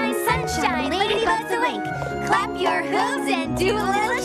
sunshine, ladybugs awake. Clap your hooves and do a little